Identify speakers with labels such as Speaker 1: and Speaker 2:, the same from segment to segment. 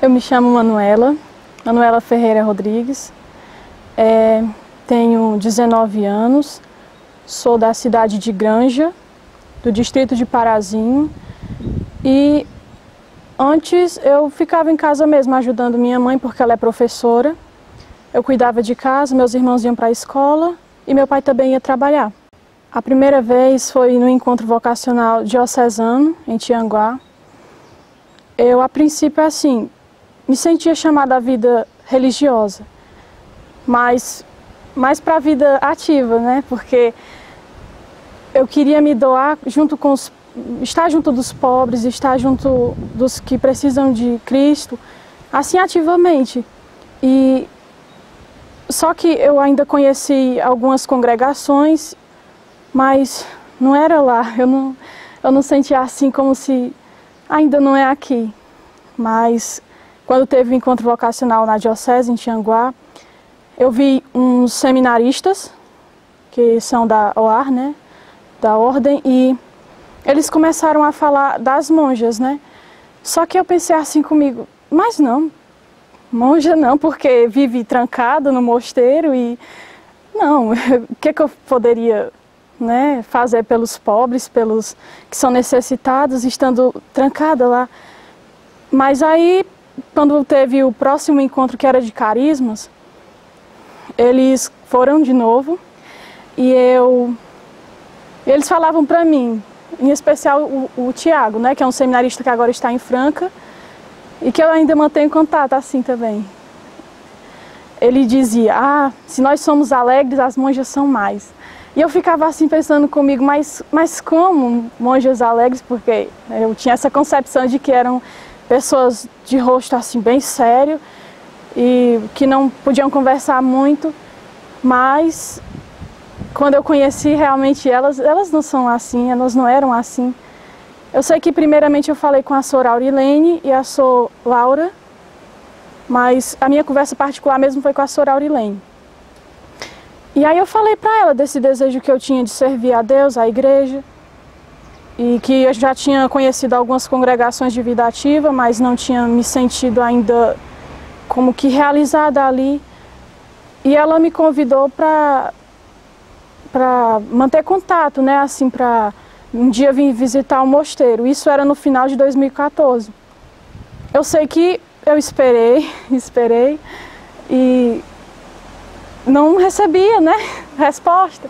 Speaker 1: Eu me chamo Manuela, Manuela Ferreira Rodrigues, é, tenho 19 anos, sou da cidade de Granja, do distrito de Parazinho e antes eu ficava em casa mesmo ajudando minha mãe porque ela é professora. Eu cuidava de casa, meus irmãos iam para a escola e meu pai também ia trabalhar. A primeira vez foi no encontro vocacional diocesano em Tianguá. Eu a princípio assim, me sentia chamada à vida religiosa, mas mais para a vida ativa, né? Porque eu queria me doar junto com os, estar junto dos pobres, estar junto dos que precisam de Cristo, assim ativamente. E só que eu ainda conheci algumas congregações, mas não era lá. Eu não, eu não sentia assim como se ainda não é aqui. Mas quando teve o encontro vocacional na Diocese, em Tianguá, eu vi uns seminaristas, que são da OAR, né, da Ordem, e eles começaram a falar das monjas, né? Só que eu pensei assim comigo, mas não, monja não, porque vive trancada no mosteiro e não, o que, que eu poderia né, fazer pelos pobres, pelos que são necessitados, estando trancada lá? Mas aí quando teve o próximo encontro que era de carismas, eles foram de novo e eu eles falavam para mim, em especial o, o Tiago, né, que é um seminarista que agora está em Franca e que eu ainda mantenho contato assim também. Ele dizia: "Ah, se nós somos alegres, as monjas são mais". E eu ficava assim pensando comigo, mas, mas como monjas alegres? Porque eu tinha essa concepção de que eram pessoas de rosto assim bem sério e que não podiam conversar muito, mas quando eu conheci realmente elas, elas não são assim, elas não eram assim. Eu sei que primeiramente eu falei com a Sor Aurilene e a Sor Laura, mas a minha conversa particular mesmo foi com a Sor Aurilene. E aí eu falei para ela desse desejo que eu tinha de servir a Deus, à igreja, e que eu já tinha conhecido algumas congregações de vida ativa, mas não tinha me sentido ainda como que realizada ali. E ela me convidou para para manter contato, né, assim para um dia vir visitar o mosteiro. Isso era no final de 2014. Eu sei que eu esperei, esperei e não recebia, né, resposta.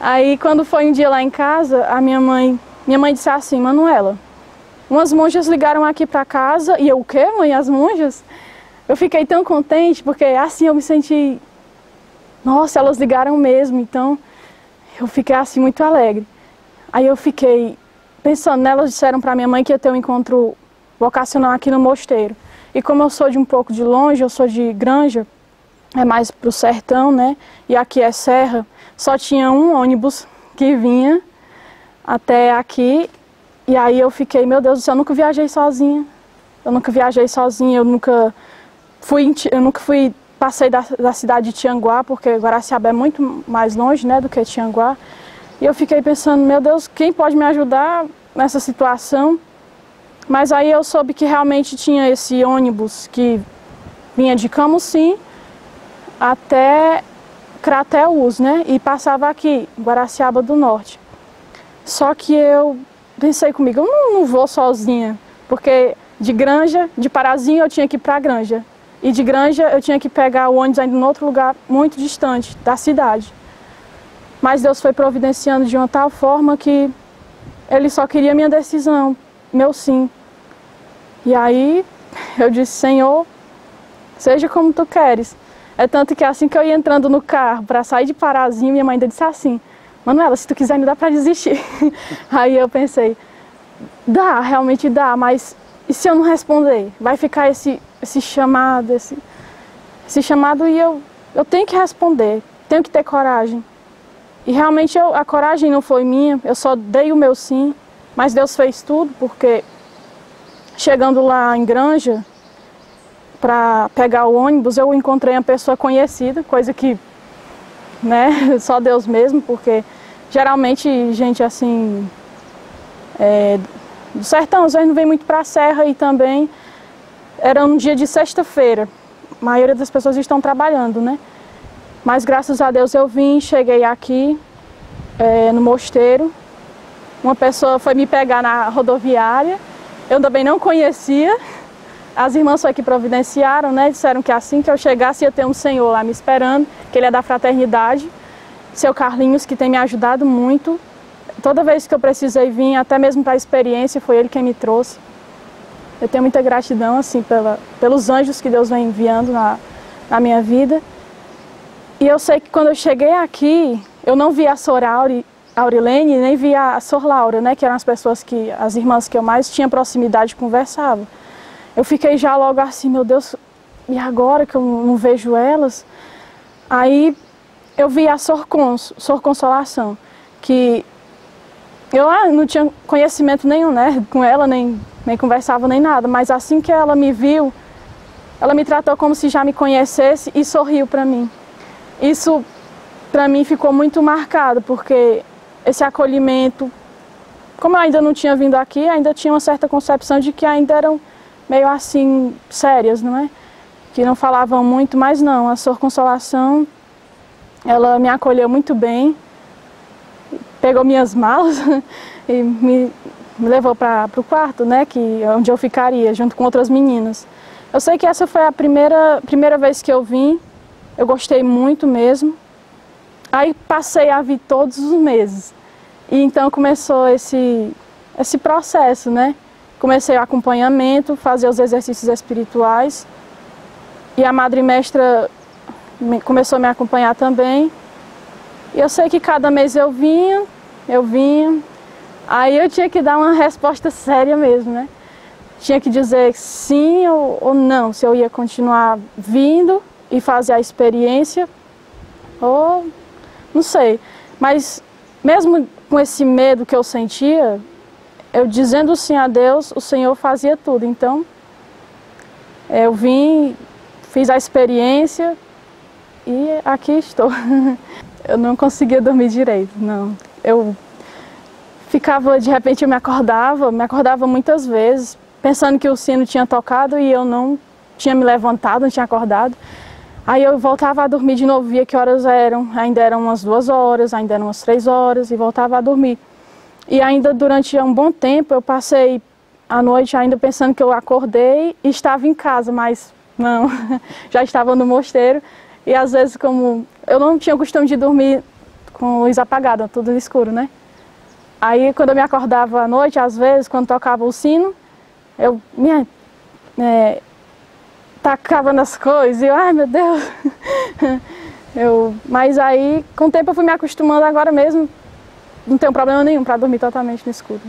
Speaker 1: Aí quando foi um dia lá em casa, a minha mãe minha mãe disse assim, Manuela, umas monjas ligaram aqui para casa e eu, o quê, mãe? As monjas? Eu fiquei tão contente porque assim eu me senti, nossa, elas ligaram mesmo, então eu fiquei assim muito alegre. Aí eu fiquei pensando nelas, disseram para minha mãe que ia ter um encontro vocacional aqui no mosteiro. E como eu sou de um pouco de longe, eu sou de Granja, é mais pro sertão, né? E aqui é serra, só tinha um ônibus que vinha até aqui. E aí eu fiquei, meu Deus do céu, eu nunca viajei sozinha. Eu nunca viajei sozinha, eu nunca fui, eu nunca fui, passei da, da cidade de Tianguá, porque Guaraciaba é muito mais longe, né, do que Tianguá. E eu fiquei pensando, meu Deus, quem pode me ajudar nessa situação? Mas aí eu soube que realmente tinha esse ônibus que vinha de Camusim até Crateus, né? E passava aqui, Guaraciaba do Norte. Só que eu pensei comigo, eu não, não vou sozinha, porque de Granja, de Parazinho eu tinha que ir para Granja. E de Granja eu tinha que pegar o ônibus ainda em outro lugar muito distante da cidade. Mas Deus foi providenciando de uma tal forma que Ele só queria minha decisão, meu sim. E aí eu disse, Senhor, seja como tu queres. É tanto que assim que eu ia entrando no carro para sair de Parazinho, minha mãe ainda disse assim, Manuela, se tu quiser me dá para desistir. Aí eu pensei, dá, realmente dá, mas e se eu não responder? Vai ficar esse, esse chamado, esse, esse chamado e eu, eu tenho que responder, tenho que ter coragem. E realmente eu, a coragem não foi minha, eu só dei o meu sim, mas Deus fez tudo, porque chegando lá em Granja, para pegar o ônibus, eu encontrei uma pessoa conhecida, coisa que, né, só Deus mesmo, porque Geralmente, gente assim, é, do sertão, às vezes não vem muito para a serra e também era um dia de sexta-feira. A maioria das pessoas estão trabalhando, né? Mas graças a Deus eu vim, cheguei aqui é, no mosteiro. Uma pessoa foi me pegar na rodoviária. Eu também não conhecia. As irmãs foi que providenciaram, né? Disseram que assim que eu chegasse ia ter um senhor lá me esperando, que ele é da fraternidade. Seu Carlinhos, que tem me ajudado muito. Toda vez que eu precisei vir, até mesmo para a experiência, foi ele quem me trouxe. Eu tenho muita gratidão, assim, pela, pelos anjos que Deus vem enviando na, na minha vida. E eu sei que quando eu cheguei aqui, eu não vi a Sor Auri, Aurilene, nem vi a Sor Laura, né? Que eram as pessoas que, as irmãs que eu mais tinha proximidade e conversava eu fiquei já logo assim, meu Deus, e agora que eu não vejo elas? Aí eu vi a Sor, Sor Consolação, que eu ah, não tinha conhecimento nenhum né, com ela, nem, nem conversava nem nada, mas assim que ela me viu, ela me tratou como se já me conhecesse e sorriu para mim. Isso para mim ficou muito marcado, porque esse acolhimento, como eu ainda não tinha vindo aqui, ainda tinha uma certa concepção de que ainda eram meio assim sérias, não é? Que não falavam muito, mas não, a Sor Consolação, ela me acolheu muito bem, pegou minhas malas e me, me levou para o quarto, né, que onde eu ficaria junto com outras meninas. Eu sei que essa foi a primeira primeira vez que eu vim. Eu gostei muito mesmo. Aí passei a vir todos os meses. E então começou esse esse processo, né? Comecei o acompanhamento, fazer os exercícios espirituais. E a madre mestra começou a me acompanhar também. E eu sei que cada mês eu vinha, eu vinha. Aí eu tinha que dar uma resposta séria mesmo, né? Tinha que dizer sim ou, ou não, se eu ia continuar vindo e fazer a experiência, ou não sei. Mas mesmo com esse medo que eu sentia, eu dizendo sim a Deus, o Senhor fazia tudo. Então, eu vim, fiz a experiência e aqui estou. Eu não conseguia dormir direito, não. Eu ficava, de repente eu me acordava, me acordava muitas vezes, pensando que o sino tinha tocado e eu não tinha me levantado, não tinha acordado. Aí eu voltava a dormir de novo, via que horas eram, ainda eram umas duas horas, ainda eram umas três horas e voltava a dormir. E ainda durante um bom tempo eu passei a noite ainda pensando que eu acordei e estava em casa, mas não, já estava no mosteiro. E às vezes como eu não tinha costume de dormir com luz apagada, tudo escuro, né? Aí quando eu me acordava à noite, às vezes, quando tocava o sino, eu me é, tacava nas coisas e eu, ai meu Deus. eu, mas aí com o tempo eu fui me acostumando agora mesmo, não tenho problema nenhum para dormir totalmente no escuro.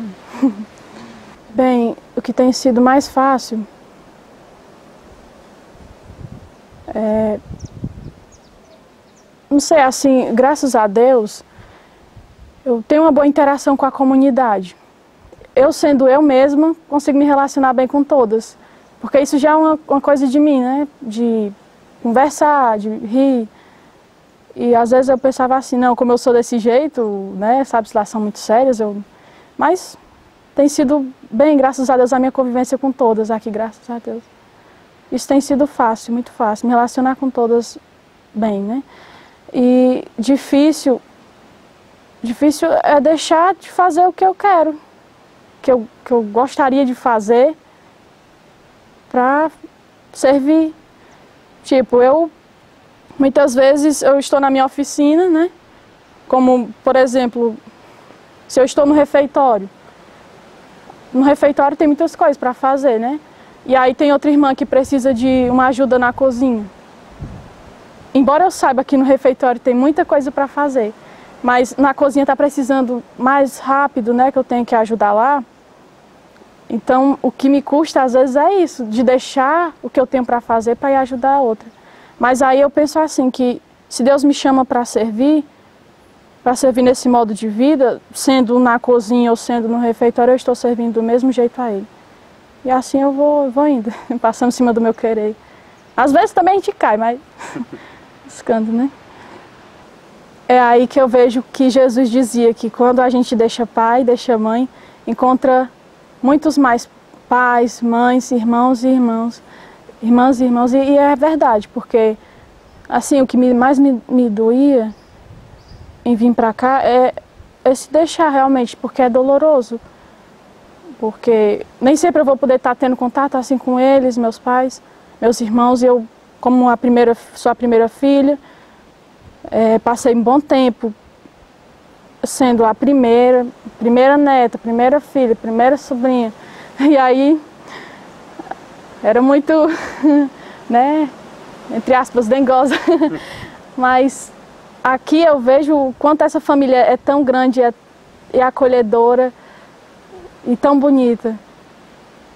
Speaker 1: Bem, o que tem sido mais fácil é, não sei, assim, graças a Deus, eu tenho uma boa interação com a comunidade. Eu sendo eu mesma, consigo me relacionar bem com todas. Porque isso já é uma, uma coisa de mim, né? De conversar, de rir, e às vezes eu pensava assim, não, como eu sou desse jeito, né, sabe, lá são muito sérias, eu... Mas tem sido bem, graças a Deus, a minha convivência com todas aqui, graças a Deus. Isso tem sido fácil, muito fácil, me relacionar com todas bem, né? E difícil, difícil é deixar de fazer o que eu quero, que eu, que eu gostaria de fazer para servir. Tipo, eu Muitas vezes eu estou na minha oficina, né? Como, por exemplo, se eu estou no refeitório. No refeitório tem muitas coisas para fazer, né? E aí tem outra irmã que precisa de uma ajuda na cozinha. Embora eu saiba que no refeitório tem muita coisa para fazer, mas na cozinha está precisando mais rápido, né? Que eu tenho que ajudar lá. Então, o que me custa às vezes é isso, de deixar o que eu tenho para fazer para ir ajudar a outra. Mas aí eu penso assim, que se Deus me chama para servir, para servir nesse modo de vida, sendo na cozinha ou sendo no refeitório, eu estou servindo do mesmo jeito a Ele. E assim eu vou, vou indo, passando em cima do meu querer. Às vezes também a gente cai, mas buscando, né? É aí que eu vejo que Jesus dizia que quando a gente deixa pai, deixa mãe, encontra muitos mais pais, mães, irmãos e irmãos irmãs e irmãos, e, e, é verdade, porque assim, o que me, mais me, me doía em vir para cá é, é se deixar realmente, porque é doloroso. Porque nem sempre eu vou poder estar tendo contato assim com eles, meus pais, meus irmãos, e eu, como a primeira, sou a primeira filha, é, passei um bom tempo sendo a primeira, primeira neta, primeira filha, primeira sobrinha. E aí era muito, né, entre aspas, dengosa. Mas aqui eu vejo o quanto essa família é tão grande é, e acolhedora e tão bonita.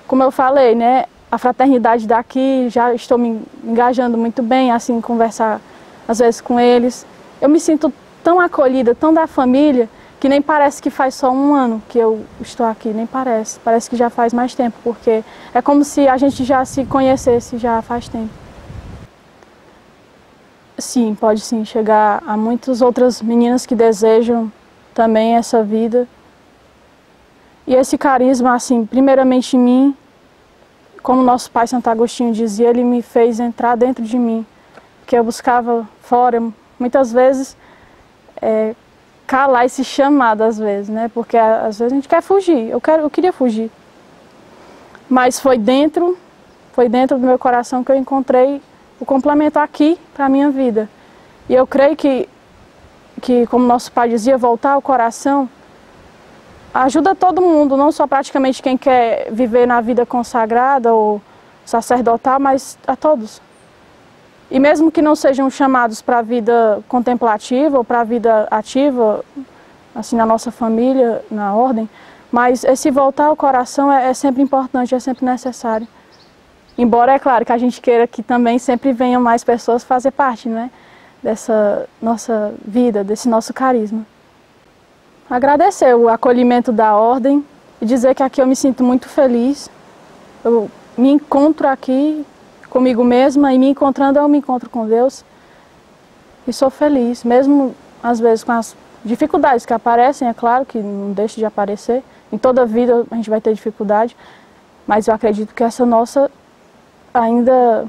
Speaker 1: Como eu falei, né, a fraternidade daqui, já estou me engajando muito bem, assim, conversar às vezes com eles. Eu me sinto tão acolhida, tão da família, que nem parece que faz só um ano que eu estou aqui, nem parece. Parece que já faz mais tempo, porque é como se a gente já se conhecesse já faz tempo. Sim, pode sim chegar a muitas outras meninas que desejam também essa vida. E esse carisma, assim, primeiramente em mim, como nosso pai Santo Agostinho dizia, ele me fez entrar dentro de mim, que eu buscava fora, muitas vezes é, calar esse chamado às vezes, né? Porque às vezes a gente quer fugir. Eu quero, eu queria fugir, mas foi dentro, foi dentro do meu coração que eu encontrei o complemento aqui para a minha vida. E eu creio que, que, como nosso pai dizia, voltar ao coração ajuda todo mundo, não só praticamente quem quer viver na vida consagrada ou sacerdotal, mas a todos. E mesmo que não sejam chamados para a vida contemplativa ou para a vida ativa, assim, na nossa família, na ordem, mas esse voltar ao coração é, é sempre importante, é sempre necessário. Embora, é claro, que a gente queira que também sempre venham mais pessoas fazer parte, né? Dessa nossa vida, desse nosso carisma. Agradecer o acolhimento da ordem e dizer que aqui eu me sinto muito feliz. Eu me encontro aqui comigo mesma e me encontrando eu me encontro com Deus e sou feliz, mesmo às vezes com as dificuldades que aparecem, é claro que não deixa de aparecer, em toda a vida a gente vai ter dificuldade, mas eu acredito que essa nossa ainda,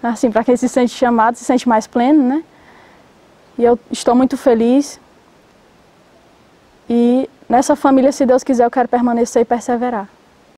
Speaker 1: assim, para quem se sente chamado, se sente mais pleno, né? E eu estou muito feliz e nessa família, se Deus quiser, eu quero permanecer e perseverar.